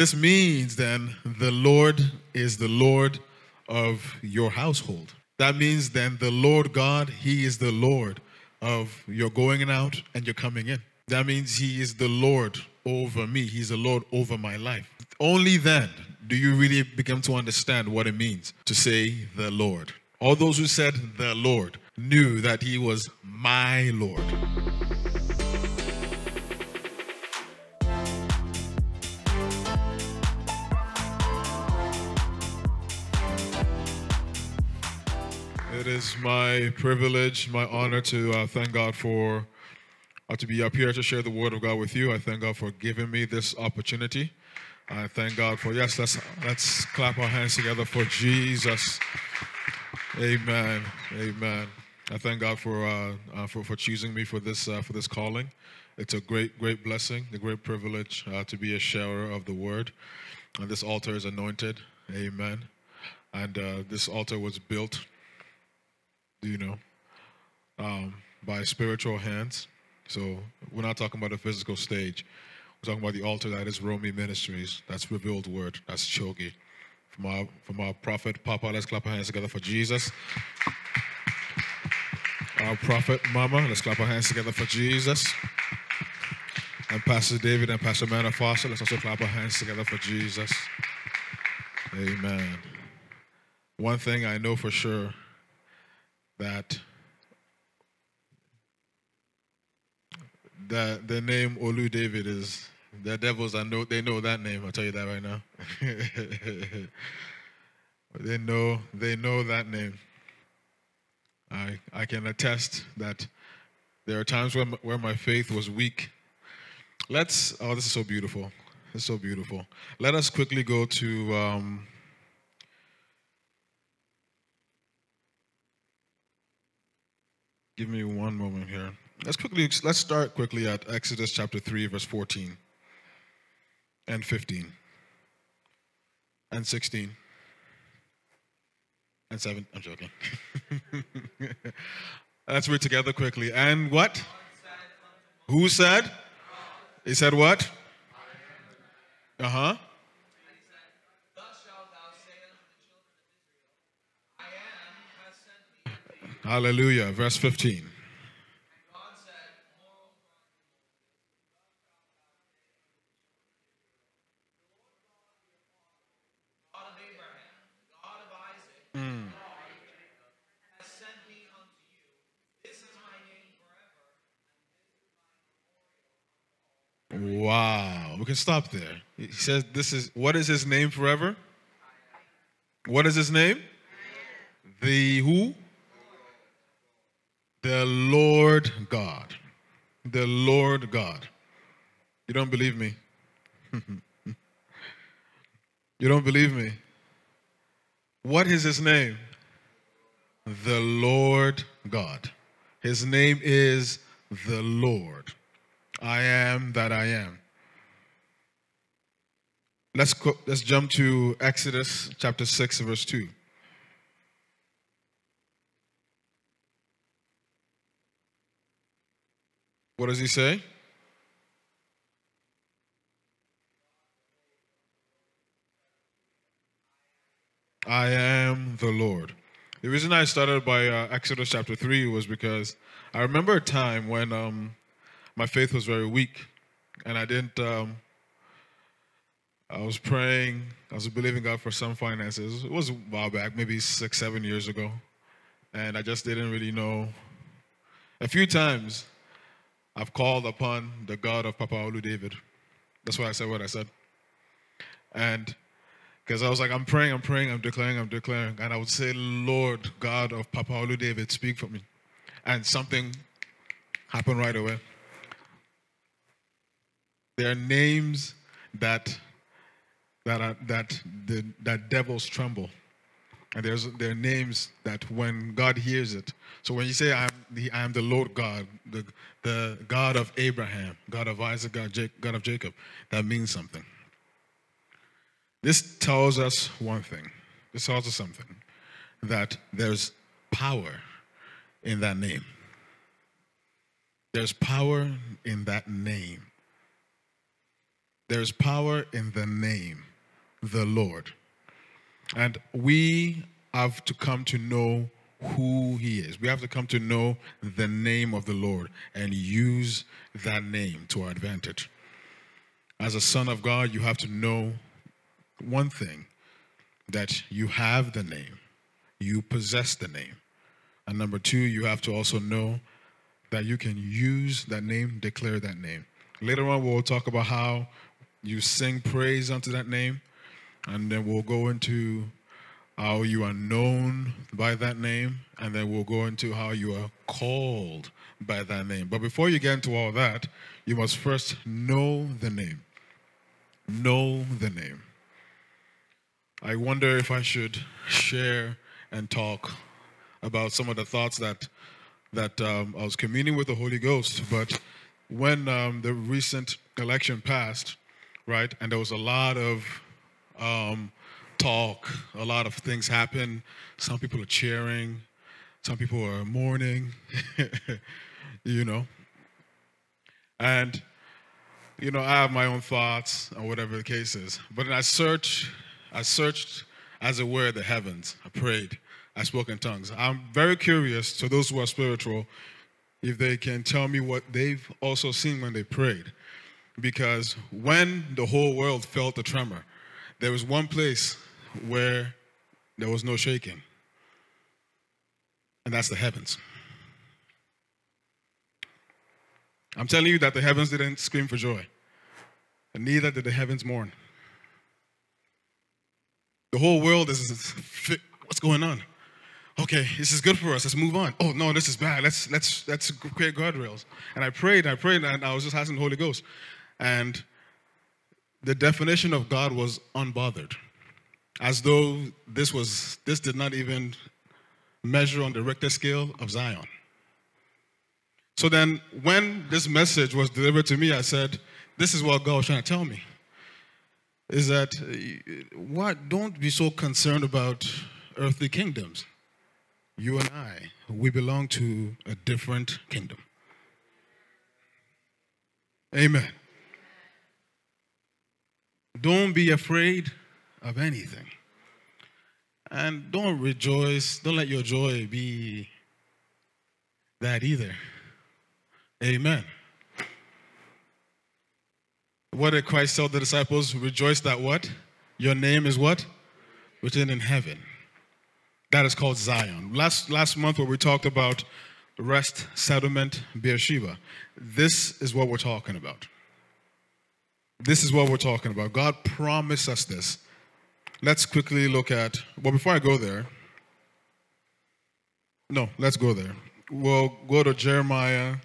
this means then the Lord is the Lord of your household. That means then the Lord God, He is the Lord of your going and out and your coming in. That means He is the Lord over me. He's the Lord over my life. Only then do you really begin to understand what it means to say the Lord. All those who said the Lord knew that He was my Lord. My privilege, my honor to uh, thank God for uh, to be up here to share the word of God with you. I thank God for giving me this opportunity. I thank God for yes. Let's let's clap our hands together for Jesus. Amen. Amen. I thank God for uh, uh, for for choosing me for this uh, for this calling. It's a great great blessing, a great privilege uh, to be a sharer of the word. And this altar is anointed. Amen. And this altar was built you know, um, by spiritual hands. So we're not talking about a physical stage. We're talking about the altar that is RHOMI Ministries. That's revealed word. That's Chogi. From our from our prophet Papa, let's clap our hands together for Jesus. Our prophet Mama, let's clap our hands together for Jesus. And Pastor David and Pastor Amanda Foster, let's also clap our hands together for Jesus. Amen. One thing I know for sure that the name Olu David is the devils I know they know that name. I'll tell you that right now. they know they know that name. I I can attest that there are times where where my faith was weak. Let's oh this is so beautiful. It's so beautiful. Let us quickly go to um, Give me one moment here. Let's quickly let's start quickly at Exodus chapter 3 verse 14 and 15 and 16 and 7 I'm joking. let's read together quickly. And what? Who said? He said what? Uh-huh. Hallelujah. Verse 15. Wow, we can stop there. He says, This is what is his name forever? What is his name? The who? The Lord God. The Lord God. You don't believe me? you don't believe me? What is his name? The Lord God. His name is the Lord. I am that I am. Let's, let's jump to Exodus chapter 6, verse 2. What does he say? I am the Lord. The reason I started by uh, Exodus chapter 3 was because I remember a time when um, my faith was very weak and I didn't, um, I was praying, I was believing God for some finances. It was a while back, maybe six, seven years ago. And I just didn't really know. A few times I've called upon the God of Papa Olu David. That's why I said what I said. And because I was like, I'm praying, I'm praying, I'm declaring, I'm declaring. And I would say, Lord, God of Papa Olu David, speak for me. And something happened right away. There are names that that are, that the that devils tremble. And there's there are names that when God hears it. So when you say I'm the I am the Lord God, the the God of Abraham, God of Isaac, God, God of Jacob, that means something. This tells us one thing. This tells us something that there's power in that name. There's power in that name. There's power in the name, the Lord. And we have to come to know who he is. We have to come to know the name of the Lord and use that name to our advantage. As a son of God, you have to know one thing that you have the name, you possess the name. And number two, you have to also know that you can use that name, declare that name. Later on, we'll talk about how you sing praise unto that name, and then we'll go into how you are known by that name, and then we'll go into how you are called by that name. But before you get into all that, you must first know the name. Know the name. I wonder if I should share and talk about some of the thoughts that that um, I was communing with the Holy Ghost. But when um, the recent election passed, right, and there was a lot of um, talk, a lot of things happen. Some people are cheering, some people are mourning, you know. And, you know, I have my own thoughts or whatever the case is. But I searched, I searched, as it were, the heavens. I prayed. I spoke in tongues. I'm very curious to those who are spiritual if they can tell me what they've also seen when they prayed. Because when the whole world felt the tremor, there was one place where there was no shaking, and that's the heavens. I'm telling you that the heavens didn't scream for joy, and neither did the heavens mourn. The whole world is what's going on? Okay, this is good for us. Let's move on. Oh no, this is bad. Let's let's let's create guardrails. And I prayed, I prayed, and I was just asking the Holy Ghost. And the definition of God was unbothered as though this was this did not even measure on the Richter scale of Zion. So then when this message was delivered to me, I said, this is what God was trying to tell me. Is that what don't be so concerned about earthly kingdoms. You and I, we belong to a different kingdom. Amen. Don't be afraid of anything. And don't rejoice, don't let your joy be that either. Amen. What did Christ tell the disciples? Rejoice that what? Your name is what? Written in heaven. That is called Zion. Last, last month, where we talked about rest, settlement, Beersheba, this is what we're talking about. This is what we're talking about. God promised us this let's quickly look at, well, before I go there, no, let's go there. We'll go to Jeremiah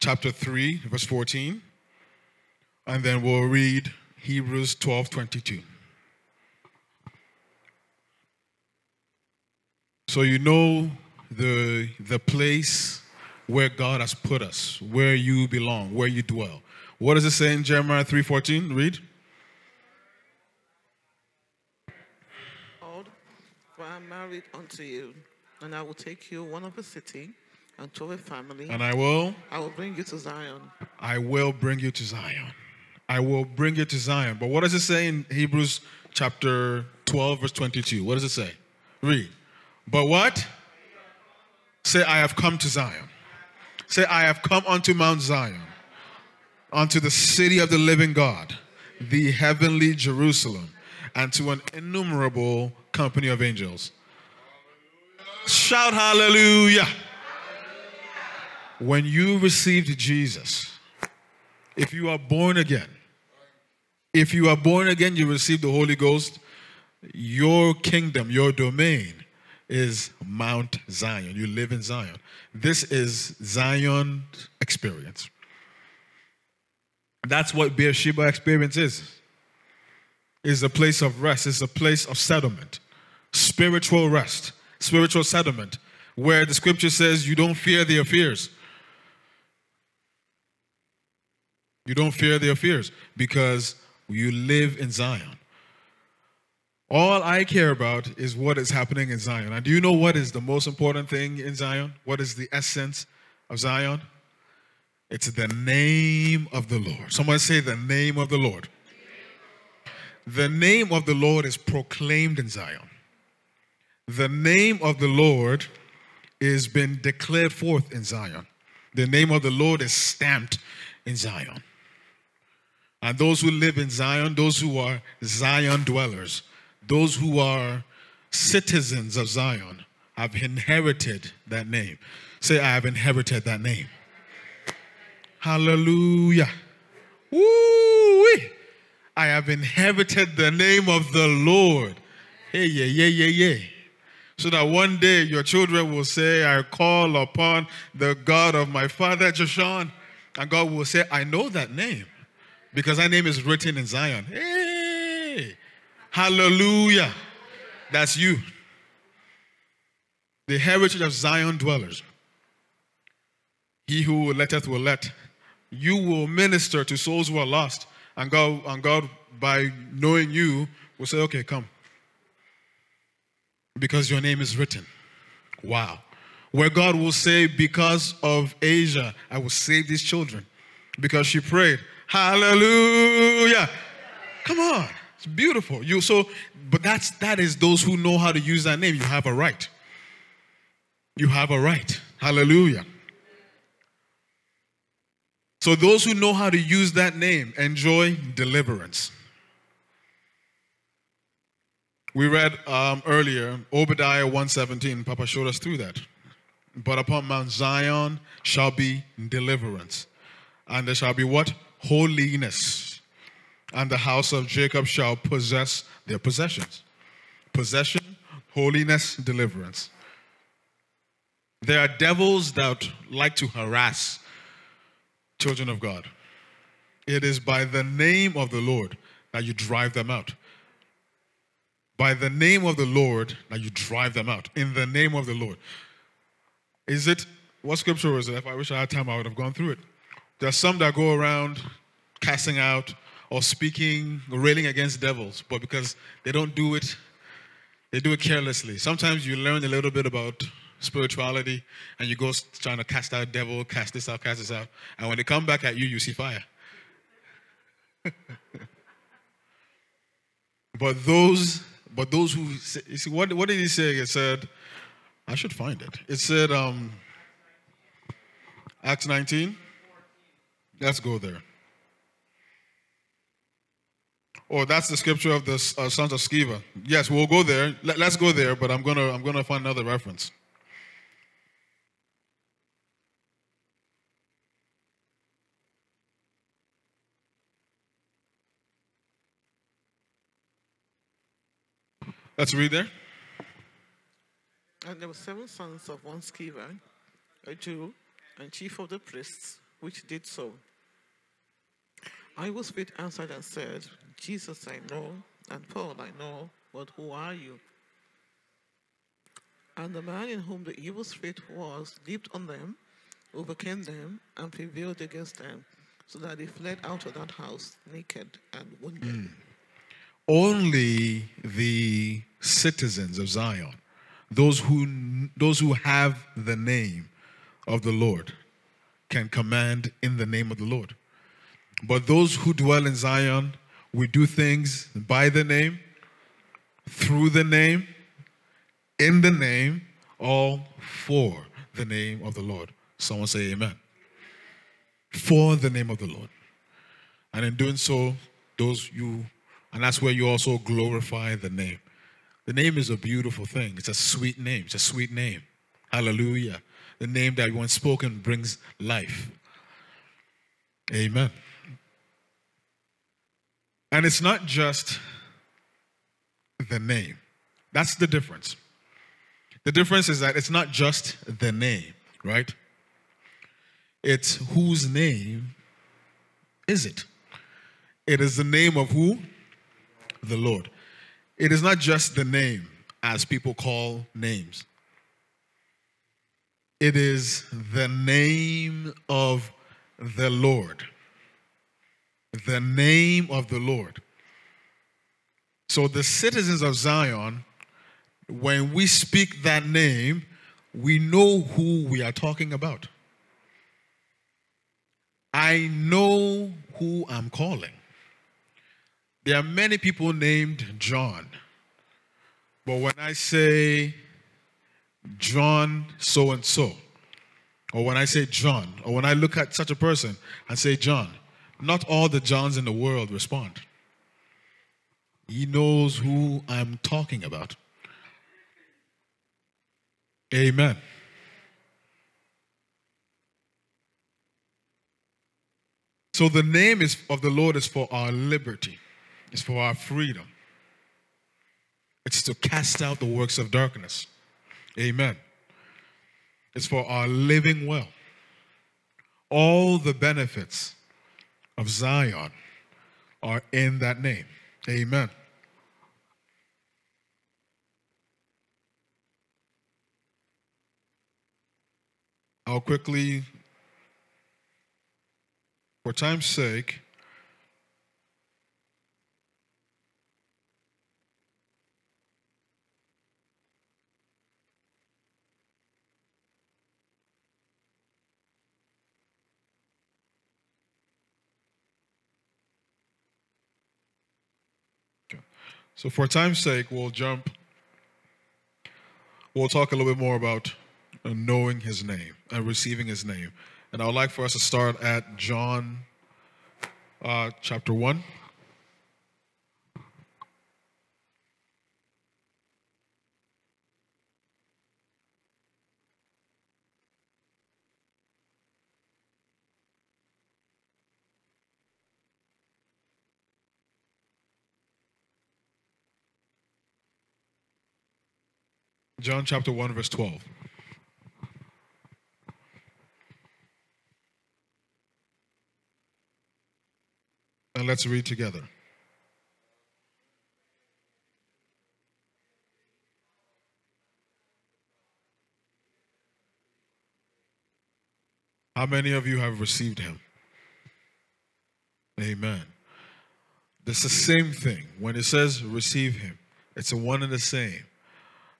chapter 3, verse 14, and then we'll read Hebrews 12 22. So you know the, the place where God has put us, where you belong, where you dwell. What does it say in Jeremiah 3:14? Read. i am married unto you, and I will take you one of a city and to a family. And I will? I will bring you to Zion. I will bring you to Zion. I will bring you to Zion. But what does it say in Hebrews chapter 12, verse 22? What does it say? Read. But what? Say, I have come to Zion. Say, I have come unto Mount Zion, unto the city of the living God, the heavenly Jerusalem, and to an innumerable company of angels. Shout hallelujah. When you received Jesus, if you are born again, if you are born again, you receive the Holy Ghost, your kingdom, your domain is Mount Zion. You live in Zion. This is Zion experience. That's what Beersheba experience is. Is a place of rest, is a place of settlement spiritual rest, spiritual settlement, where the scripture says you don't fear their fears. You don't fear their fears because you live in Zion. All I care about is what is happening in Zion. And do you know what is the most important thing in Zion? What is the essence of Zion? It's the name of the Lord. Someone say the name of the Lord. The name of the Lord is proclaimed in Zion. The name of the Lord is been declared forth in Zion. The name of the Lord is stamped in Zion. And those who live in Zion, those who are Zion dwellers, those who are citizens of Zion, have inherited that name. Say, I have inherited that name. Hallelujah. Woo! I have inherited the name of the Lord. Hey, yeah, yeah, yeah, yeah. So that one day your children will say, I call upon the God of my father, Joshan. And God will say, I know that name because that name is written in Zion. Hey, hallelujah. That's you. The heritage of Zion dwellers. He who letteth will let. You will minister to souls who are lost. And God, and God, by knowing you, will say, okay, come. Because your name is written. Wow. Where God will say, because of Asia, I will save these children. Because she prayed, Hallelujah. Come on. It's beautiful. You so but that's that is those who know how to use that name. You have a right. You have a right. Hallelujah. So those who know how to use that name enjoy deliverance. We read um, earlier Obadiah 117. Papa showed us through that. But upon Mount Zion shall be deliverance, and there shall be what holiness, and the house of Jacob shall possess their possessions. Possession, holiness, deliverance. There are devils that like to harass children of God. It is by the name of the Lord that you drive them out. By the name of the Lord that you drive them out. In the name of the Lord. Is it, what scripture was it? If I wish I had time, I would have gone through it. There's some that go around casting out or speaking, railing against devils, but because they don't do it, they do it carelessly. Sometimes you learn a little bit about spirituality and you go trying to cast out devil, cast this out, cast this out, and when they come back at you, you see fire. but those, but those who, see, what, what did he say? It said, I should find it. It said, um, Acts 19. Let's go there. Oh, that's the scripture of the uh, sons of Sceva. Yes, we'll go there. Let, us go there, but I'm gonna I'm gonna find another reference. Let's read there. And there were seven sons of one Sceva, a Jew, and chief of the priests, which did so. I was with answered and said, Jesus I know, and Paul I know, but who are you? And the man in whom the evil spirit was leaped on them, overcame them, and prevailed against them, so that they fled out of that house naked and wounded. Mm. Only the citizens of Zion, those who those who have the name of the Lord, can command in the name of the Lord. But those who dwell in Zion, we do things by the name, through the name, in the name, all for the name of the Lord. Someone say amen. For the name of the Lord. And in doing so, those you, and that's where you also glorify the name. The name is a beautiful thing. It's a sweet name. It's a sweet name. Hallelujah. The name that once spoken brings life. Amen. And it's not just the name. That's the difference. The difference is that it's not just the name, right? It's whose name is it? It is the name of who? The Lord. It is not just the name as people call names. It is the name of the Lord the name of the Lord. So the citizens of Zion, when we speak that name, we know who we are talking about. I know who I'm calling. There are many people named John. But when I say John so and so, or when I say John, or when I look at such a person and say John, not all the Johns in the world respond. He knows who I'm talking about. Amen. So the name is of the Lord is for our liberty. It's for our freedom. It's to cast out the works of darkness. Amen. It's for our living well. All the benefits of Zion are in that name. Amen. I'll quickly, for time's sake, So, for time's sake, we'll jump. We'll talk a little bit more about uh, knowing his name and receiving his name. And I would like for us to start at John uh, chapter 1. John chapter 1, verse 12. And let's read together. How many of you have received him? Amen. It's the same thing. When it says receive him, it's one and the same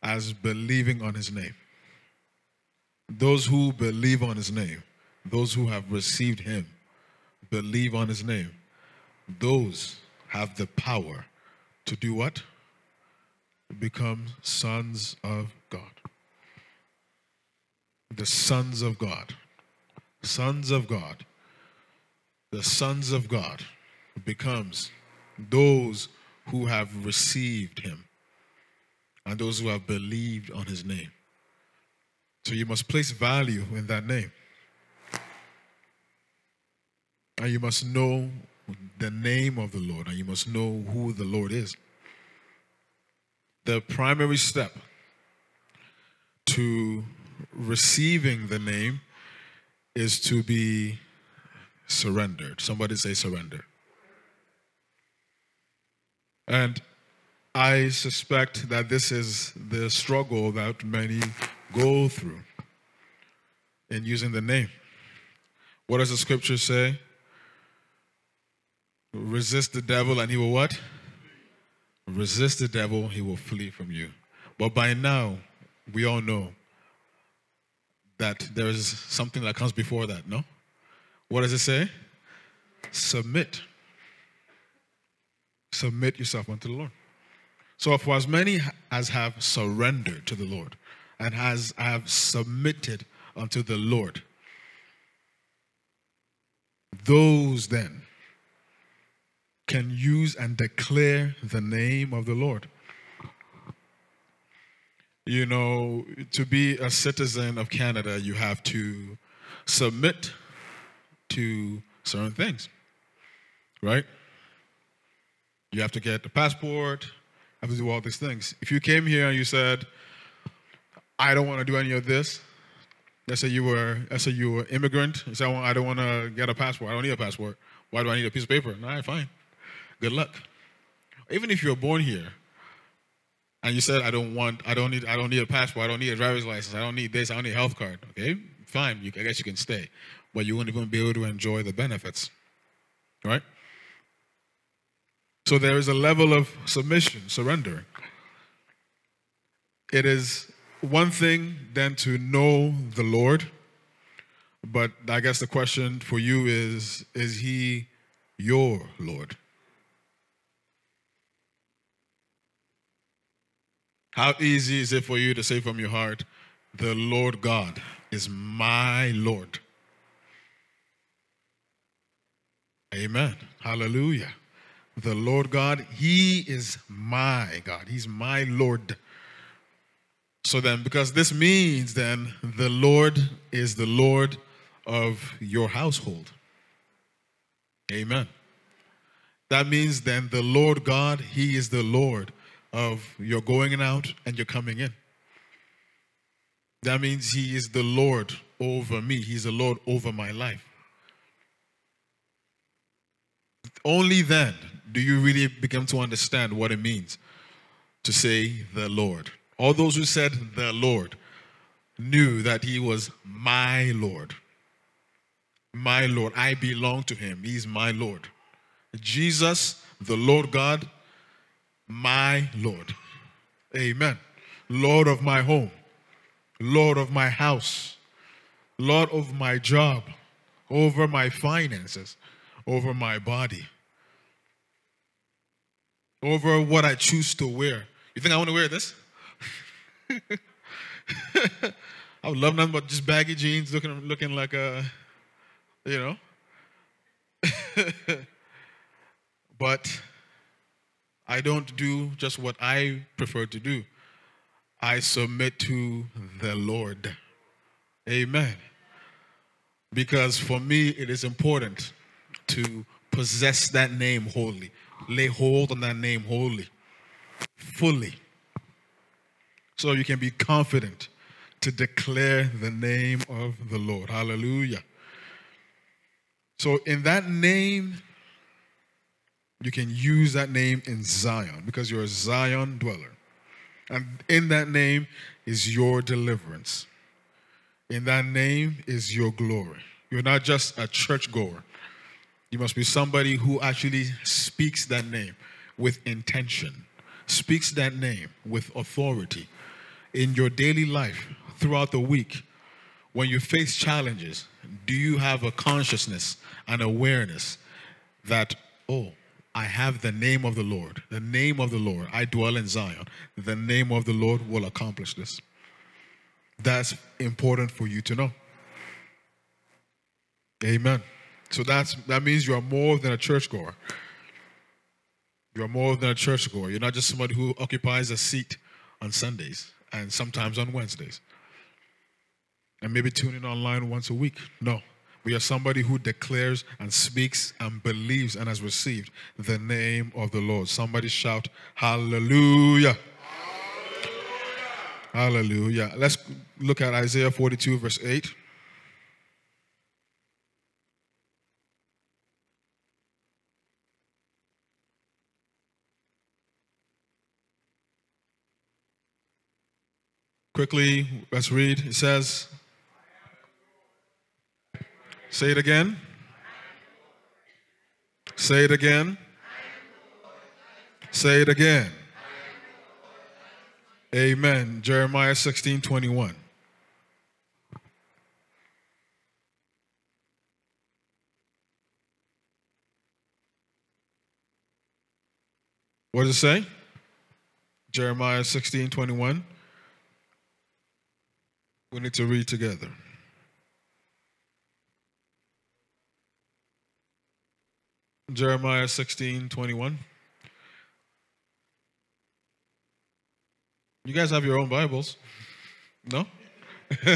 as believing on his name. Those who believe on his name, those who have received him, believe on his name, those have the power to do what? Become sons of God. The sons of God. Sons of God. The sons of God becomes those who have received him and those who have believed on his name. So you must place value in that name. And you must know the name of the Lord, and you must know who the Lord is. The primary step to receiving the name is to be surrendered. Somebody say surrender. And I suspect that this is the struggle that many go through in using the name. What does the scripture say? Resist the devil and he will what? Resist the devil, he will flee from you. But by now, we all know that there is something that comes before that, no? What does it say? Submit. Submit yourself unto the Lord. So, for as many as have surrendered to the Lord and has have submitted unto the Lord, those then can use and declare the name of the Lord. You know, to be a citizen of Canada, you have to submit to certain things, right? You have to get the passport, have to do all these things. If you came here and you said, I don't want to do any of this, let's say you were, let's say you were immigrant, you say, I don't want to get a passport, I don't need a passport. Why do I need a piece of paper? All right, fine. Good luck. Even if you're born here and you said, I don't want, I don't need, I don't need a passport, I don't need a driver's license, I don't need this, I don't need a health card. Okay, fine. You, I guess you can stay, but you won't even be able to enjoy the benefits. Right? So there is a level of submission, surrender. It is one thing then to know the Lord, But I guess the question for you is Is he your Lord? How easy is it for you to say from your heart, The Lord God is my Lord? Amen. Hallelujah. The Lord God, He is my God. He's my Lord. So then, because this means then the Lord is the Lord of your household. Amen. That means then the Lord God, He is the Lord of your going out and your coming in. That means He is the Lord over me, He's the Lord over my life. Only then do you really begin to understand what it means to say the Lord. All those who said the Lord knew that He was my Lord. My Lord. I belong to Him. He's my Lord. Jesus, the Lord God, my Lord. Amen. Lord of my home, Lord of my house, Lord of my job, over my finances, over my body, over what I choose to wear. You think I want to wear this? I would love nothing but just baggy jeans, looking looking like a, you know. but I don't do just what I prefer to do. I submit to the Lord. Amen. Because for me, it is important to possess that name wholly, lay hold on that name wholly, fully, so you can be confident to declare the name of the Lord. Hallelujah. So, in that name, you can use that name in Zion because you're a Zion dweller. And in that name is your deliverance. In that name is your glory. You're not just a churchgoer. You must be somebody who actually speaks that name with intention, speaks that name with authority in your daily life throughout the week. When you face challenges, do you have a consciousness and awareness that, oh, I have the name of the Lord, the name of the Lord. I dwell in Zion. The name of the Lord will accomplish this. That's important for you to know. Amen. So that's that means you are more than a churchgoer. You are more than a churchgoer. You're not just somebody who occupies a seat on Sundays and sometimes on Wednesdays. And maybe tune in online once a week. No. We are somebody who declares and speaks and believes and has received the name of the Lord. Somebody shout, Hallelujah. Hallelujah. Hallelujah. Let's look at Isaiah 42, verse 8. Quickly, let's read. It says, Say it again. Say it again. Say it again. Amen. Jeremiah 16 21. What does it say? Jeremiah 16 21. We need to read together. Jeremiah 16 21. You guys have your own Bibles? No?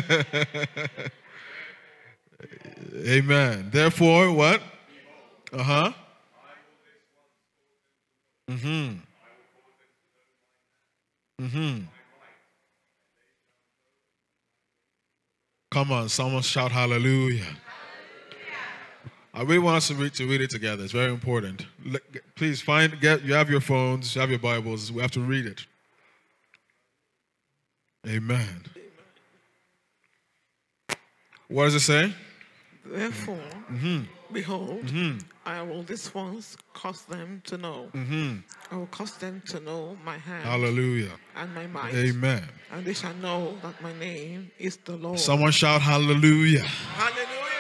Amen. Therefore, what? Uh huh. Mm hmm. Mm hmm. Come on, someone shout hallelujah. I really want us to read, to read it together. It's very important. Please find, get, you have your phones, you have your Bibles. We have to read it. Amen. What does it say? Therefore, mm-hmm. behold, mm-hmm. I will this once cause them to know. Mm-hmm. I will cause them to know my hand. Hallelujah. And my might. Amen. And they shall know that my name is the Lord. Someone shout hallelujah. Hallelujah.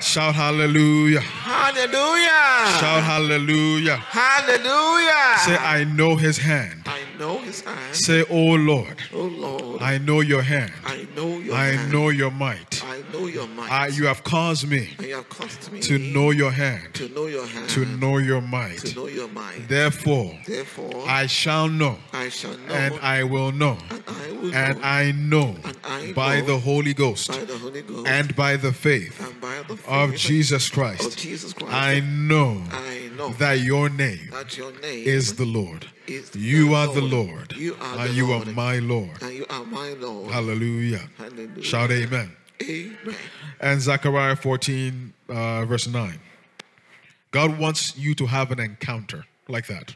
Shout hallelujah. Hallelujah. Shout hallelujah. Hallelujah. Say, I know his hand. I know his hand. Say, Oh Lord, oh Lord. I know your hand. I know your I hand. know your might. I know your might. I, you have caused me have caused me to know your hand, to know your hand. to know your might. to know your might. Therefore, Therefore, I shall know, I shall know and I will know, and I will and know I know And I by know the Holy Ghost by the Holy Ghost and by the faith and by the faith of Jesus Christ, of. Jesus Christ. I know I know that your name that your name is the Lord. You are the Lord, You are and you are my Lord. and you are my Lord. Hallelujah. Hallelujah. Shout amen. Amen. And Zechariah 14, uh, verse 9. God wants you to have an encounter like that.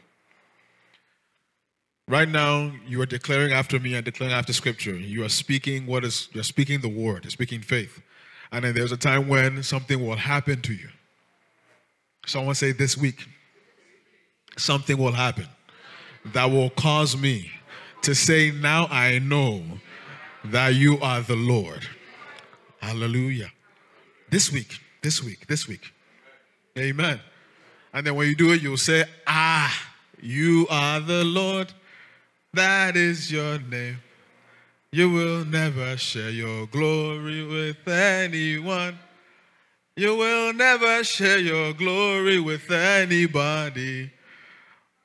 Right now, you are declaring after me and declaring after scripture. You are speaking what is, you're speaking the word, you're speaking faith. And then there's a time when something will happen to you. Someone say this week, something will happen that will cause me to say, Now I know that you are the Lord. Hallelujah. This week, this week, this week. Amen. And then when you do it, you'll say, Ah, you are the Lord. That is your name. You will never share your glory with anyone. You will never share your glory with anybody.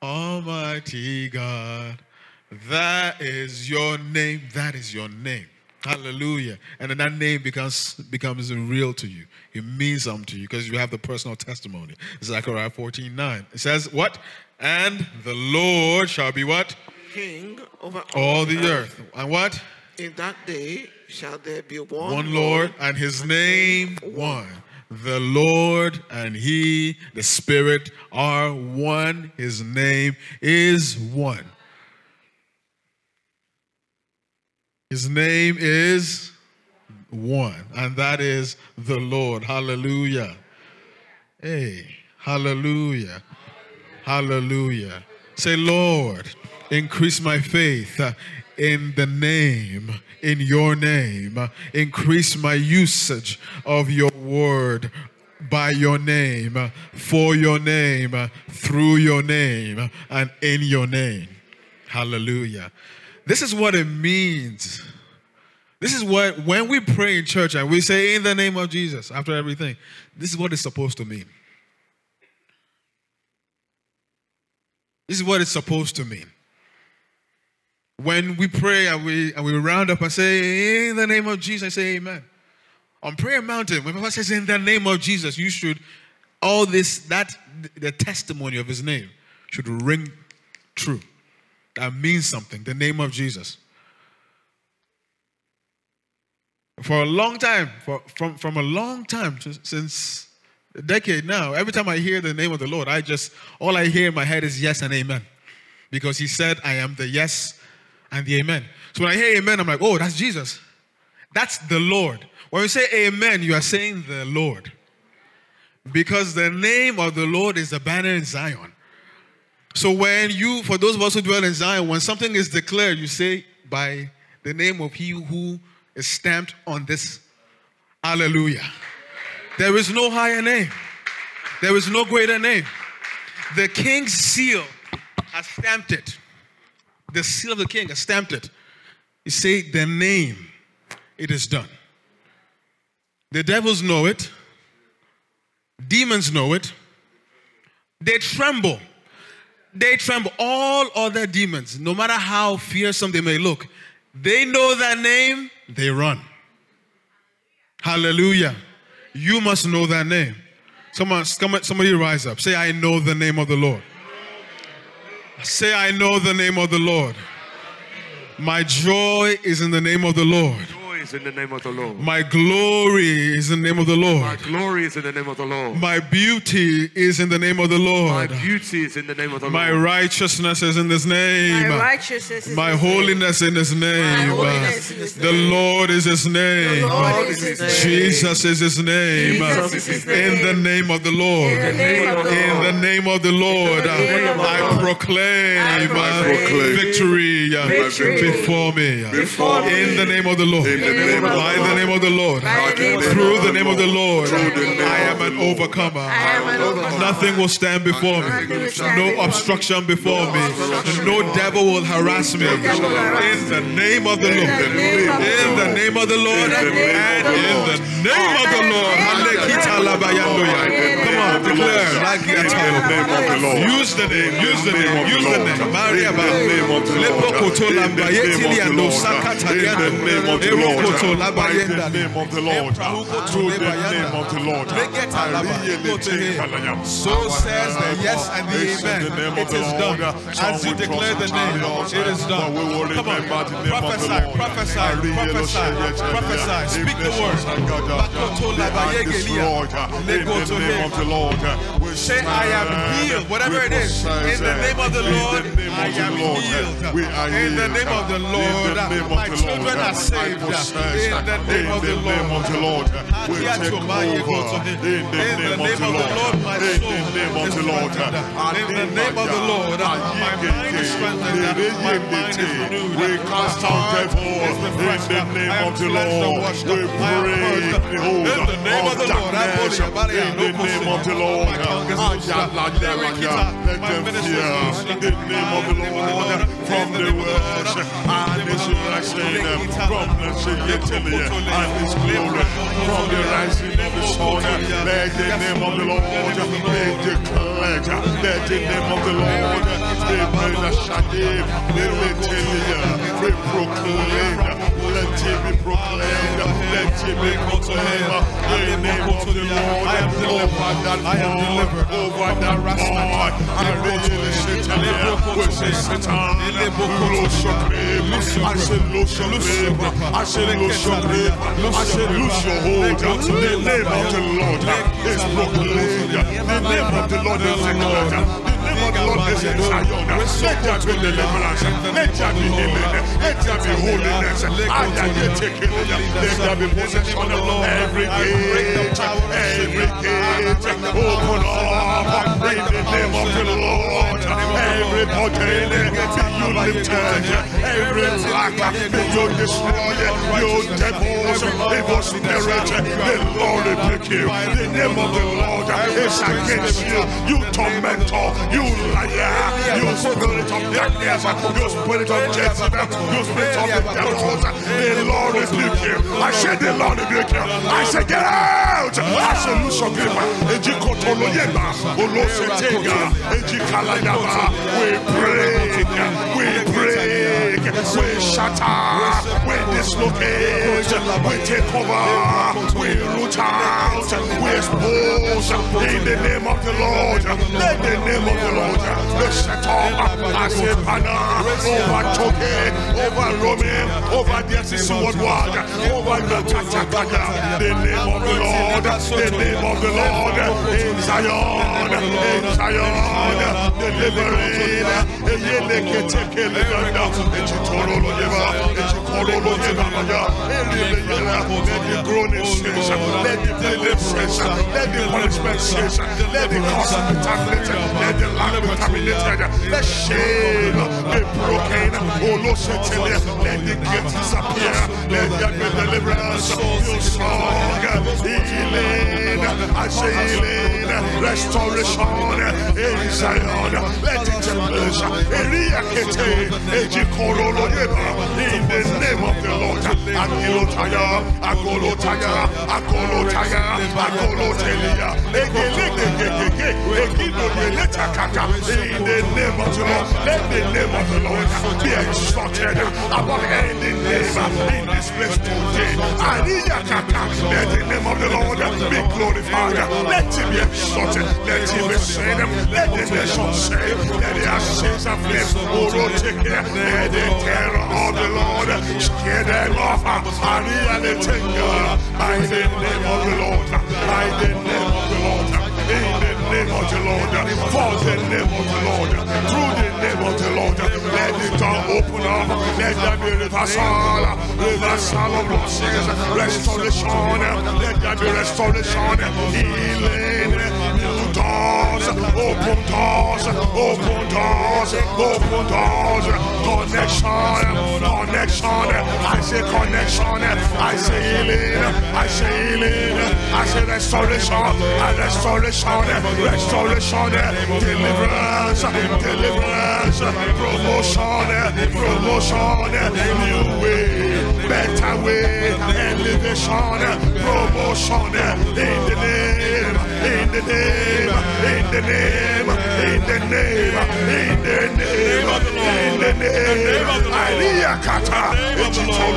Almighty God, that is your name. That is your name. Hallelujah. And then that name becomes becomes real to you. It means something to you because you have the personal testimony. Zechariah 14 9. It says, What? And the Lord shall be what? King over All the earth. And what? In that day shall there be one, One Lord, and his name one. The Lord and He, the Spirit, are one. His name is one. His name is one, and that is the Lord. Hallelujah. Hey, hallelujah. Hallelujah. Say, Lord, increase my faith in the name, in your name. Increase my usage of your word by your name, for your name, through your name, and in your name. Hallelujah. This is what it means. This is what, when we pray in church and we say, in the name of Jesus, after everything, this is what it's supposed to mean. This is what it's supposed to mean. When we pray and we and we round up and say, in the name of Jesus, I say amen. On prayer mountain, when Papa says in the name of Jesus, you should all this that the testimony of his name should ring true. That means something. The name of Jesus. For a long time, for, from, from a long time, since a decade now, every time I hear the name of the Lord, I just, all I hear in my head is yes and amen. Because he said, I am the yes and the amen. So when I hear amen, I'm like, oh, that's Jesus. That's the Lord. When you say amen, you are saying the Lord. Because the name of the Lord is the banner in Zion. So when you, for those of us who dwell in Zion, when something is declared, you say, by the name of he who is stamped on this. Hallelujah. There is no higher name. There is no greater name. The king's seal has stamped it. The seal of the king has stamped it. You say the name, it is done. The devils know it. Demons know it. They tremble. They tremble. All other demons, no matter how fearsome they may look, they know that name, they run. Hallelujah. You must know that name. Someone, somebody rise up. Say, I know the name of the Lord. Say, I know the name of the Lord. My joy is in the name of the Lord. Joy is in the name of the Lord. My glory is in the name of the Lord. My Lord. glory is in the name of the Lord. My beauty is in the name of the My Lord. beauty is in the name of the My Lord. righteousness is in His name. My righteousness is My His name. holiness in His name. holiness in His The name. Lord is His name. The Lord is His name. Jesus is His name. Jesus is His In name. the name of the Lord. In the name of the Lord. name the name of the I Lord. proclaim I proclaim victory. victory, uh, before me. uh, Before me. In the name of the Lord. In the name of the By the name of the Lord. By the name of the Through Lord. the name of the Lord. Through the name I am of an the Lord. overcomer. I am an overcomer. Nothing will stand before me. Nothing will stand No obstruction before me. No devil will harass me. devil will harass In the name of the Lord. the name of the In the name of the Lord. In the name And of the in Lord. the name of the Lord. Come on, declare. Lagiataya. In the name of the Lord. Use the name. Use the name. name Use the the name. Maria In the name of the Lord. Lepokoto the name of the Lord. sakatariando. The name of the Lord. By the name of the Lord. Through the name of the Lord. Legeta laba. Go to him. So says the yes and the amen. It is done. As you declare the name, it is done. Come on, prophesy, prophesy, prophesy, prophesy. Speak the word. Yegelia. Lego to him. Say, I am healed. Whatever it is. In the name of the Lord, I am healed. In the name of the Lord, my children are saved. In the name of the Lord. We take over. In the name of the Lord, my soul the name of is strengthened. In the name of the Lord, my mind is strengthened. My mind is renewed. We cast out devil in the name of the Lord. We I break the hold In the name of the Lord, I darkness. In the name of the. Lord, My tongue is loosed. Ayala, Let yala, me yala. let My them fear. the name of the Lord from the west and his rising from the city and his glory. From the rising of the sun. Let the name of the Lord. Be declared. Let the name of the Lord be made a shadim. Be proclaimed. Let it be proclaimed. Let it be proclaimed. The name of the Lord I am delivered. over that I am delivered over that harassment. I Satan here. We say Satan, lose your grip. I say lose your grip. I say lose your grip. I say lose your hold. The name of the Lord is proclaimed. The name of the Lord is declared. The name of is Zion. Let there be deliverance. Let there be healing. Let there be holiness. And that you take it. Let there be possession. Every gate, every gate, open up in the name of the Lord. Every burden be you lifted. Every lack be you destroyed. You devils, evil spirit, the Lord rebuke you. The name of the Lord is against you. You tormentor, you spirit of the Lord rebuke you. I said the Lord rebuke you. I said get out. I said lose your grip. Ejikotolo yeba, olosetega, ejikalayaba. We break, we break, we shatter, we dislocate, we take over, we root out, we expose. In the name of the Lord. Let the name of the Lord banner over Turkey, over Rome, over the existing world, over the Tatakaga. The name of the Lord, the name of the Lord in Zion, in Zion, delivering. Eyeleketekelelanda, echitorolo yeba, echikorolo yeba, ya, eleleyela. Let cease, let the deliverance, let the punishment cease, let the cause be terminated, let the land be terminated, let shame be broken, let the gate disappear, let song, healing, I say healing, restoration in Zion, let it in the name of the Lord, Agilotaya, Agolotaya, Agolotaya, Agolotelia, Egelegegege, Egidoleletakaka, in the name of the Lord, let the name of the Lord. Be exalted above any name this place today. Let the name of the Lord be glorified, let him be exalted, let him be seen, let the nation say, let their sins of lips, Oroteke, let the terror of the Lord. Scare them off, Ariyanetenga, by the name of the Lord, by the name of the Lord, the name of the Lord, for the name of the Lord, through the name of the Lord, let the door open up, let there be reversal, reversal of losses, restoration, let there be restoration, healing, new doors, open doors, open doors, open doors. Connection. Say connection. I say healing. I say healing. I say restoration, and restoration, restoration, deliverance, deliverance, promotion, promotion, new way, better way, elevation, promotion. In the name, in the name, in the name, in the name, in the name, in the name. Aria kata, ejitolo yeba, aria letanga, orose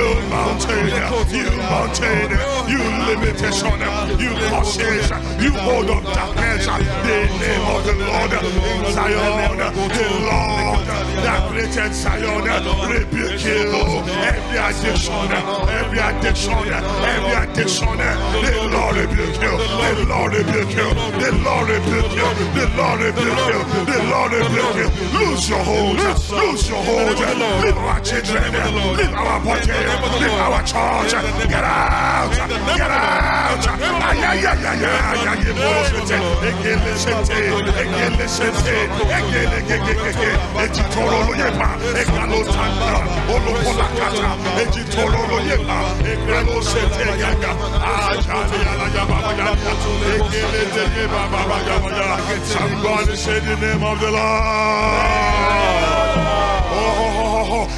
you mountain, you mountain, you limitation, you causes, you hold of darkness, the name of the Lord. Zion, the Lord that created Zion, rebuke you, every addiction, every addiction, every addiction, the Lord rebuke you, the Lord rebuke you, the Lord rebuke you, the Lord rebuke you, the Lord rebuke you, lose your hold, lose your hold, leave our children, leave our body, leave our church, get out, get out. Somebody say the name of the Lord.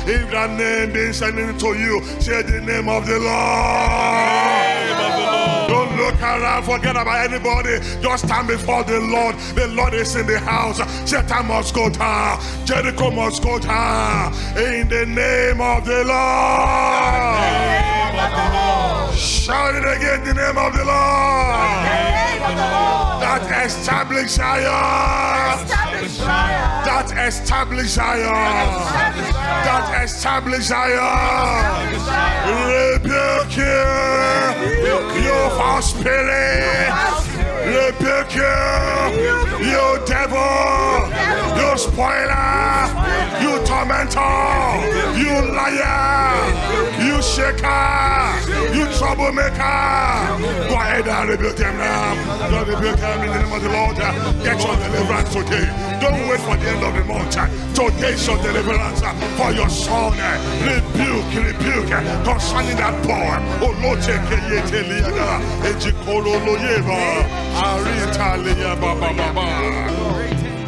If that name been sending to you, say the name of the Lord. Don't look around, forget about anybody. Just stand before the Lord. The Lord is in the house. Satan must go down. Jericho must go down. In the name of the Lord. Shout it again, the name of the Lord. That established Zion. That established Zion. That established Zion. Rebuke you, you. False spirit. Rebuke you, you. Devil, you spoiler, you tormentor, you liar, you shaker, you troublemaker. Go ahead and rebuke them now. Don't rebuke them in the name of the Lord. Get your deliverance today. Don't wait for the end of the month. Today is your deliverance for your son. Rebuke, rebuke concerning that boy. Oh Lord, take it.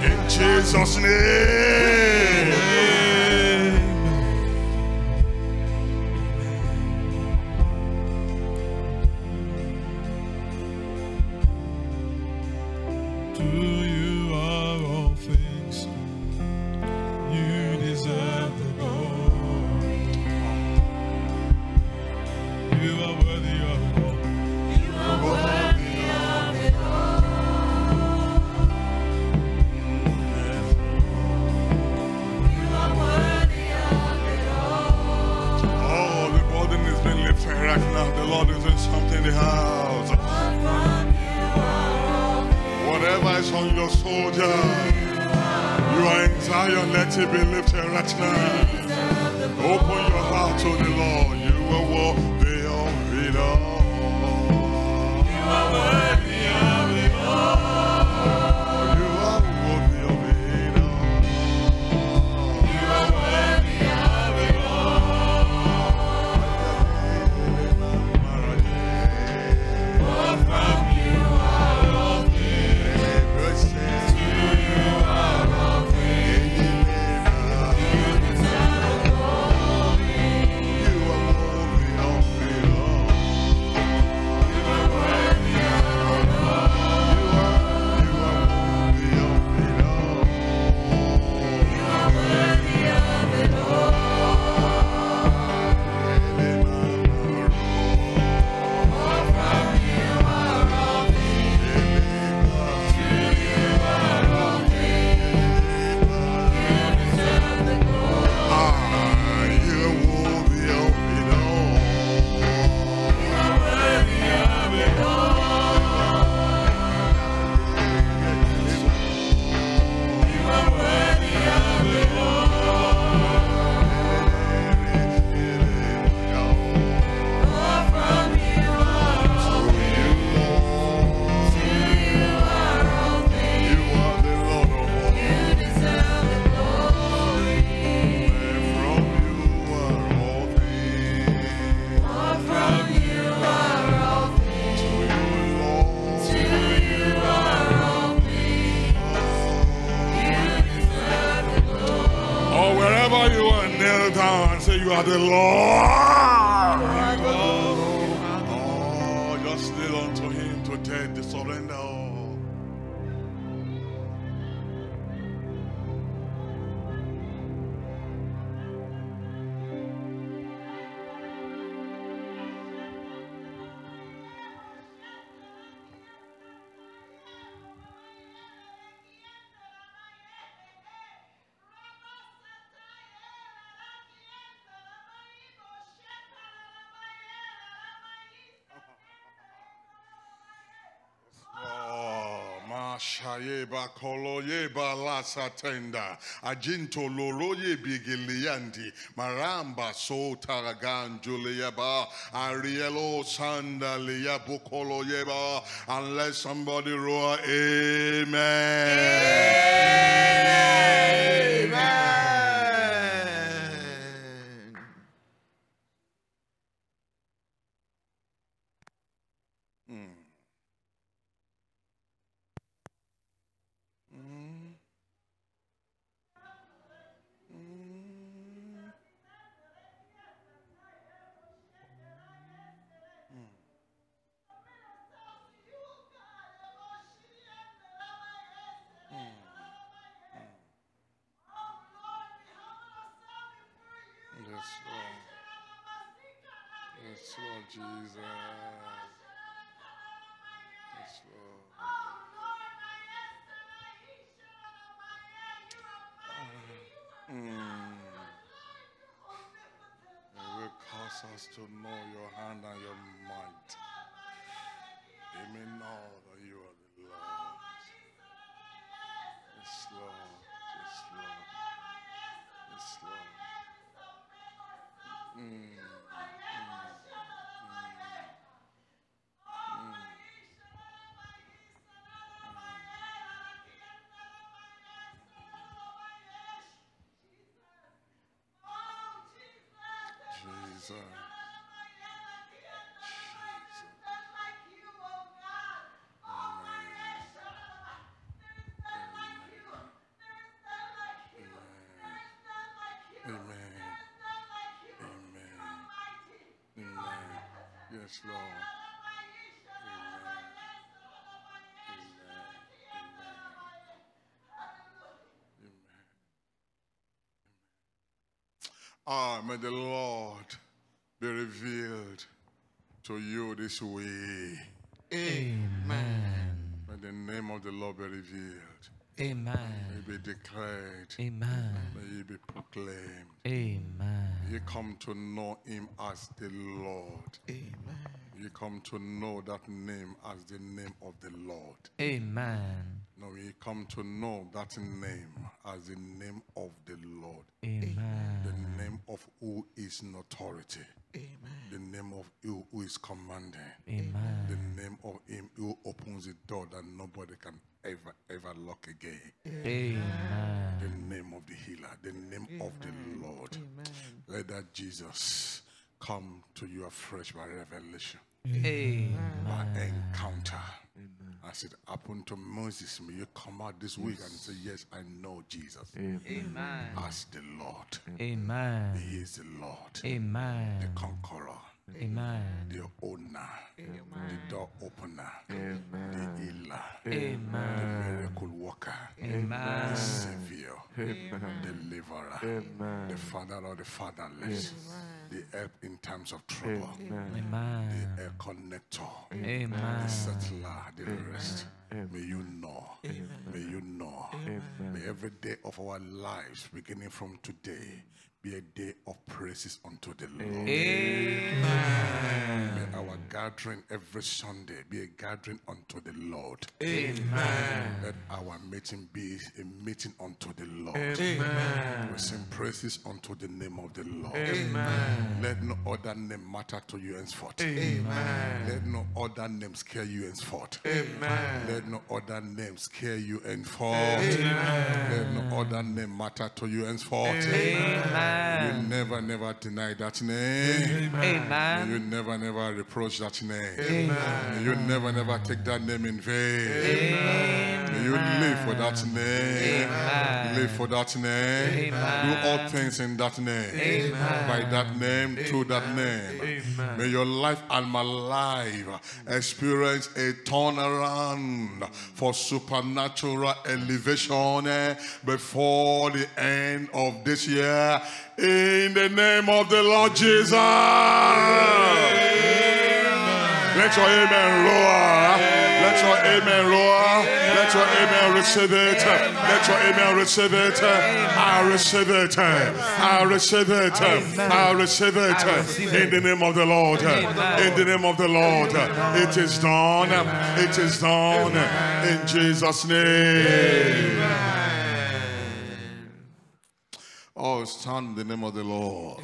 In Jesus' name. The Lord. Mashaye ba koloye ba la satenda. Ajinto loroye bigiliandi maramba so taragan julia ba. Arielo sanda liya bukoloye ba. Unless somebody roar amen. Us to know your hand and your might. They may know that you are the Lord. Yes, Lord. Yes, Lord. Yes, Lord. Mm. Yes, Lord. Amen. Amen. Amen. Amen. Ah, may the Lord be revealed to you this way. Amen. May the name of the Lord be revealed. Amen. May be declared. Amen. May it be proclaimed. Amen. You come to know him as the Lord. Amen. You come to know that name as the name of the Lord. Amen. No, we come to know that name as the name of the Lord. Amen. The name of who is in authority. Amen. The name of who who is commanding. Amen. The name of him who opens the door that nobody can ever, ever lock again. Amen. The name of the healer. The name of the Lord. Amen. Let that Jesus come to you afresh by revelation. Amen. by encounter. As it happened to Moses, may you come out this week and say, Yes, I know Jesus Amen. as the Lord. Amen. He is the Lord, the Amen. conqueror, Amen. the owner, Amen. the door opener, Amen. the healer, Amen. the miracle worker, Amen. the savior, Amen. savior, deliverer, the father of the fatherless, Amen. the help in times of trouble, Amen. the air connector, Amen. the Amen. settler, the rest. May you know. May you know. May every day of our lives, beginning from today, be a day of praises unto the Lord. Amen. May our gathering every Sunday be a gathering unto the Lord. Amen. Let our meeting be a meeting unto the Lord. Amen. We sing praises unto the name of the Lord. Amen. Let no other name matter to you henceforth. Amen. Let no other name scare you henceforth. Amen. Let no other name scare you henceforth. Let no other name matter to you henceforth. Amen. Amen. You never, never deny that name. May Amen. you never, never reproach that name. May you never, never take that name in vain. May you live for that name. Live for that name. Do all things in that name. By that name, through that name. May your life and my life experience a turnaround for supernatural elevation eh, before the end of this year. In the name of the Lord Jesus. Let your amen roar. Let your amen roar. Let your amen receive it. Let your amen receive it. I receive it. I receive it. I receive it. In the name of the Lord. In the name of the Lord. It is done. It is done. In Jesus' name. Oh, stand in the name of the Lord.